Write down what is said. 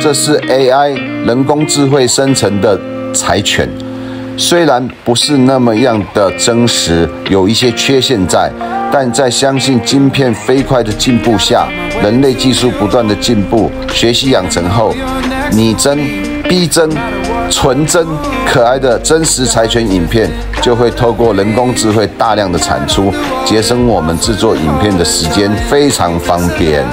这是 AI 人工智慧生成的柴犬。虽然不是那么样的真实，有一些缺陷在，但在相信晶片飞快的进步下，人类技术不断的进步，学习养成后，拟真、逼真、纯真、可爱的真实柴犬影片就会透过人工智慧大量的产出，节省我们制作影片的时间，非常方便。